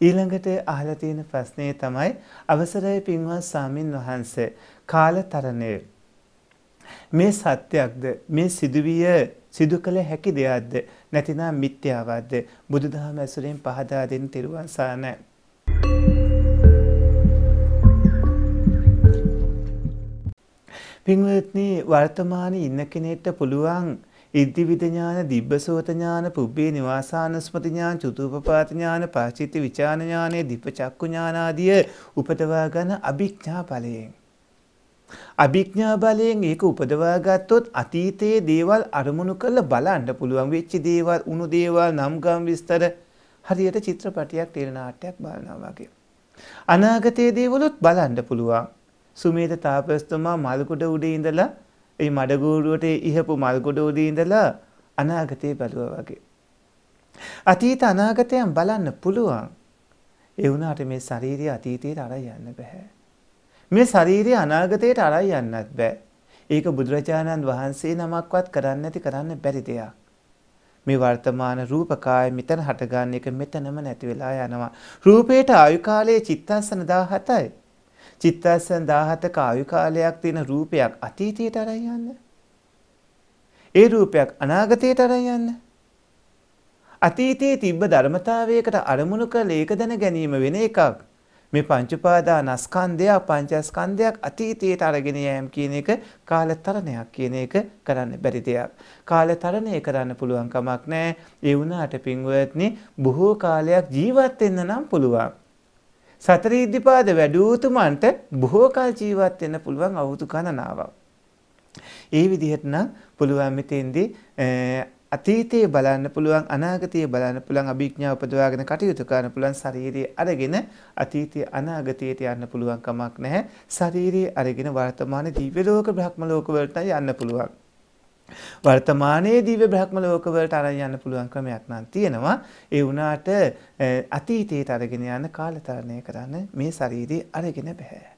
ඊළඟට අහලා තියෙන ප්‍රශ්නේ තමයි අවසරයි පින්වත් සාමින් වහන්සේ. කාලතරණය. මේ සත්‍යයක්ද? මේ සිදුවිය සිදු කළ හැකි දෙයක්ද? නැතිනම් මිත්‍යාවක්ද? බුදුදහම ඇසුරෙන් පහදා දෙන්න තිරුවන් සරණයි. පින්වත්නි වර්තමානයේ ඉන්න කෙනෙක්ට පුළුවන් ඉද්ධිවිද ඥාන, දිබ්බසෝත ඥාන, පුබ්බේ නිවාසානුස්මති ඥාන, චතුපපාත ඥාන, පාචිත්‍ය විචාන ඥානයේ දීප චක්කු ඥාන ආදිය උපදවා ගන්න අභිඥා ඵලයෙන්. අභිඥා බලයෙන් ඒක උපදවා ගත්තොත් අතීතයේ දේවල් අරමුණු කරලා බලන්න පුළුවන් වෙච්ච දේවල්, උණු දේවල්, නම් ගම් විස්තර හරියට චිත්‍රපටයක් ටෙලි නාට්‍යයක් බලනවා වගේ. අනාගතයේ දේවලුත් බලන්න පුළුවන්. සුමේද තාපස්තුමා මල්කුඩ උඩේ ඉඳලා ඒ මඩගෝරුවට ඉහපු මල්කුඩ උඩේ ඉඳලා අනාගතේ බැලුවා වගේ. අතීත අනාගතයන් බලන්න පුළුවන්. ඒ වුණාට මේ ශාරීරික අතීතයට අරන් යන්න බෑ. මේ ශාරීරික අනාගතයට අරන් යන්නත් බෑ. ඒක බුදුරජාණන් වහන්සේ නමක්වත් කරන්න නැති කරන්න බැරි දෙයක්. මේ වර්තමාන රූපකාය මෙතන හටගන්න එක මෙතනම නැති වෙලා යනවා. රූපේට ආයු කාලයේ චිත්තස්සන 17යි. චිත්තස්සන 17ක ආයු කාලයක් තියෙන රූපයක් අතීතයට අරන් යන්න. ඒ රූපයක් අනාගතයට අරන් යන්න. අතීතයේ තිබ්බ ධර්මතාවයකට අරමුණු කළ ඒක දැන ගැනීම වෙන එකක්. මේ පංච උපාදානස්කන්ධය පංචස්කන්ධයක් අතීතයට අරගෙන යෑම කියන එක කාලතරණයක් කියන එක කරන්න බැරි දෙයක්. කාලතරණය කරන්න පුළුවන් කමක් නැහැ. ඒ වුණාට පින්වත්නි බොහෝ කාලයක් ජීවත් වෙන්න නම් පුළුවන්. සතර ඉද්ධිපාද වැඩූතුමන්ට බොහෝ කල් ජීවත් වෙන්න පුළුවන් අවුරුදු ගණනාවක්. ඒ විදිහට නම් පුළුවන් මෙතෙන්දී අතීතයේ බලන්න පුළුවන් අනාගතයේ බලන්න පුළුවන් අභිඥා උපදවාගෙන කටයුතු කරන්න පුළුවන් ශාරීරිය අරගෙන අතීතයේ අනාගතයට යන්න පුළුවන් කමක් නැහැ ශාරීරිය අරගෙන වර්තමාන දිව්‍ය ලෝක බ්‍රහ්ම ලෝක වලට යන්න පුළුවන් වර්තමානයේ දිව්‍ය බ්‍රහ්ම ලෝක වලට අරන් යන්න පුළුවන් ක්‍රමයක් නම් තියෙනවා. ඒ වුණාට අතීතයට අරගෙන යන කාලතරණය කරන්න මේ ශාරීරිය අරගෙන බෑ.